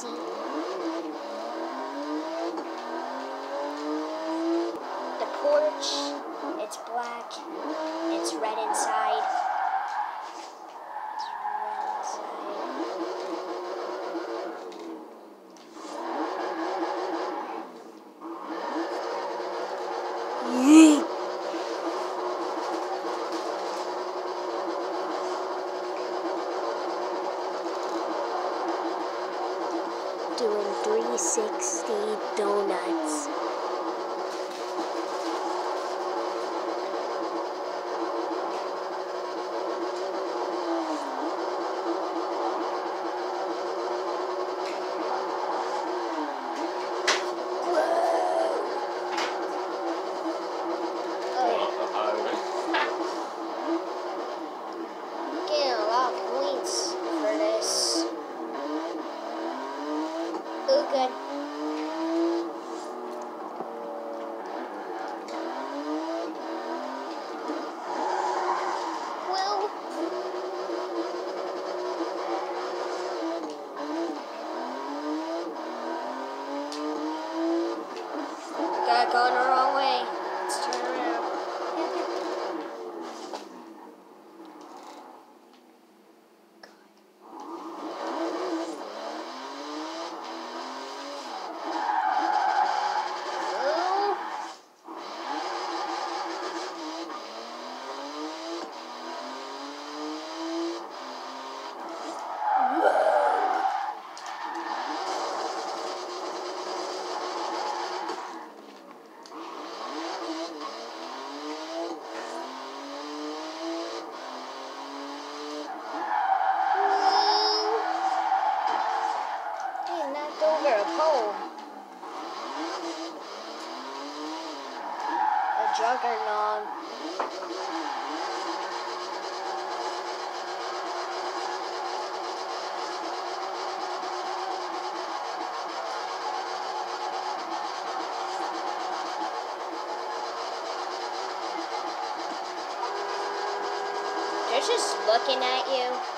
The porch, it's black, it's red inside. 360 donuts. Juggernaut. They're just looking at you.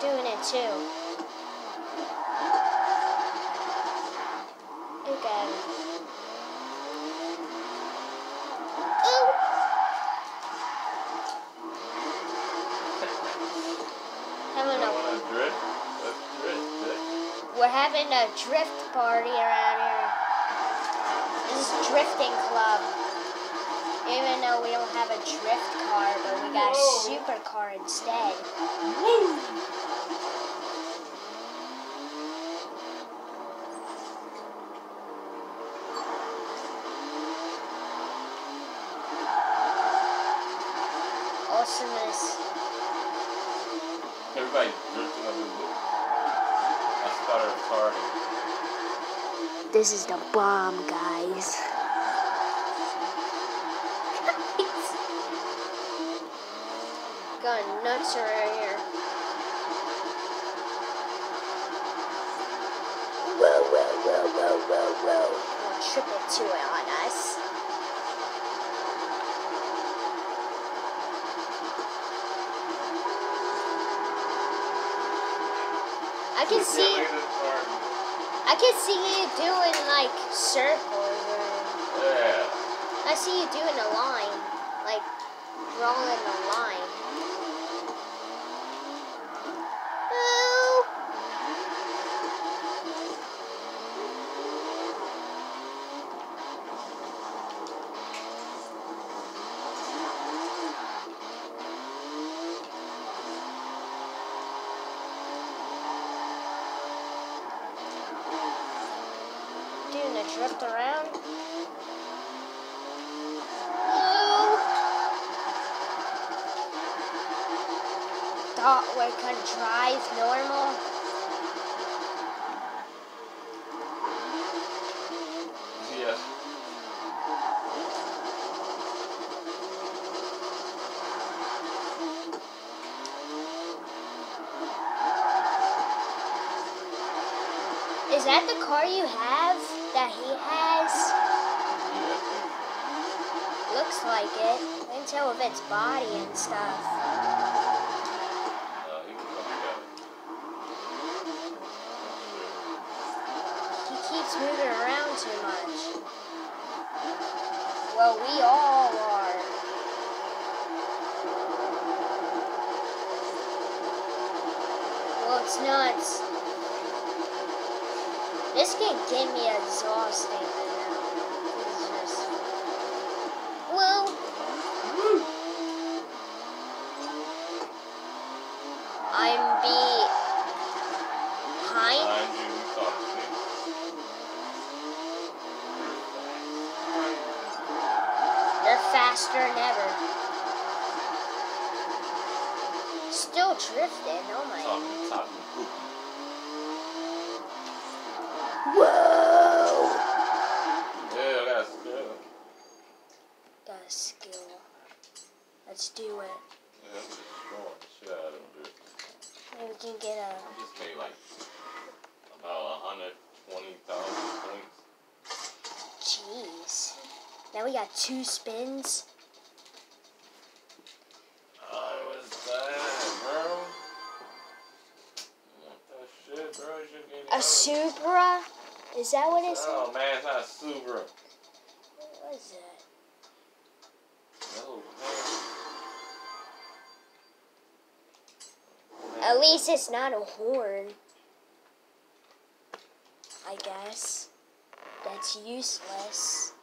doing it too. Look at him. Ooh! Having a, drift? Drift, we're having a drift party around here. This is drifting club. Even though we don't have a drift car, but we got a Whoa. supercar instead. Awesomeness. Everybody's drifting up the I started retarding. This is the bomb, guys. Going nuts around here. Whoa, whoa, whoa, whoa, whoa, whoa. Don't trip into it on us. Can see, Look at this party. I can see you doing like circles. Or, Yeah. I see you doing a line, like in a line. Drift around. Thought we could drive normal. Yes. Is that the car you have that he has? Looks like it. I can tell with its body and stuff. He keeps moving around too much. Well, we all are. Well, it's nuts. This can get me exhausting now. It's just. Well, I'm behind. Behind you, we talked to me. They're faster than ever. Still drifting, oh my. Whoa! Yeah, that's good. Got a skill. Let's do it. Yeah, I'm just destroying the shit out of him, dude. Maybe we can get a. I just made like about 120,000 points. Jeez. Now we got two spins. A. Supra? Is that what it's? Oh, man, it's not a Subaru. What is it? No. At least it's not a horn. I guess. That's useless.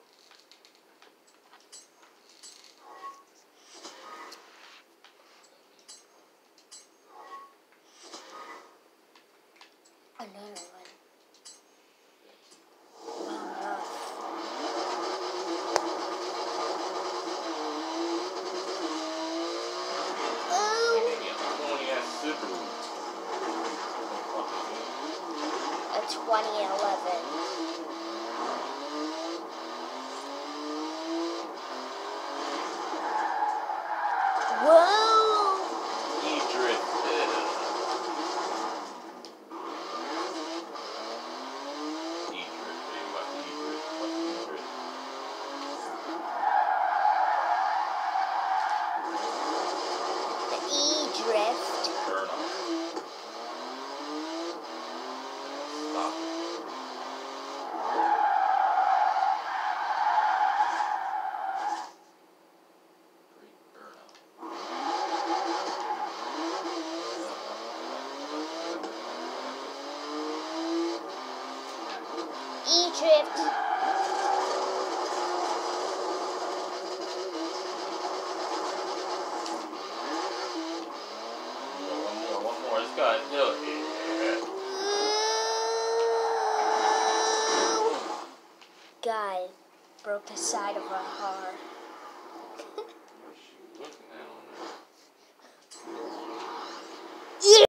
Another one. E-Drift. One more, one more. Let's go. Do it. Yeah. Guy broke the side of our car.